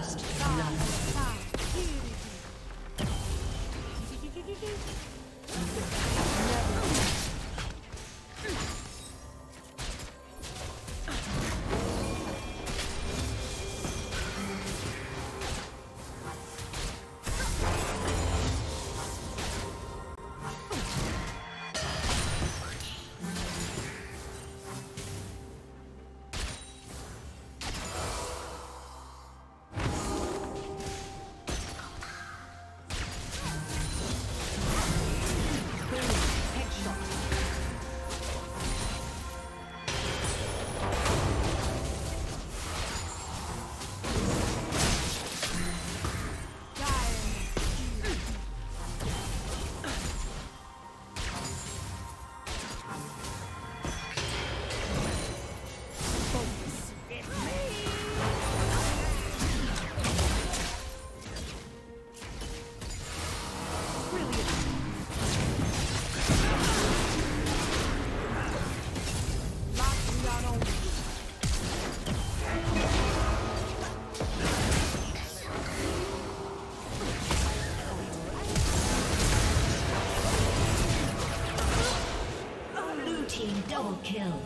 First blood.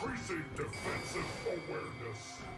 Increasing defensive awareness.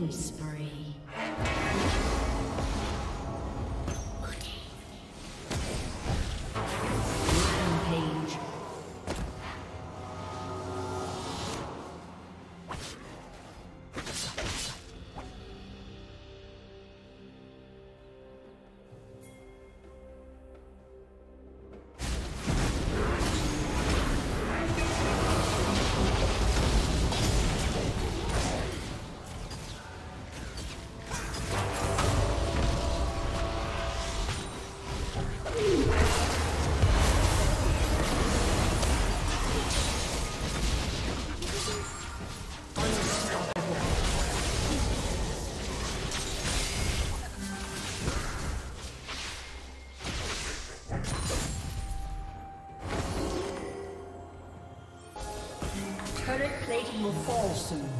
Killing spree. Soon.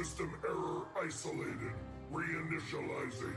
System error isolated. Reinitializing.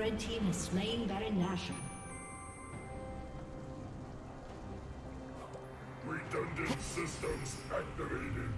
Red team has slain Baron Nashor. Redundant systems activated.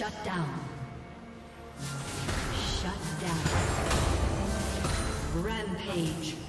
Shut down. Shut down. Rampage.